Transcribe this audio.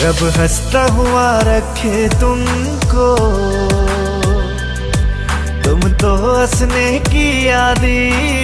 रब हंसता हुआ रखे तुमको। तुम तो हंसने की आदि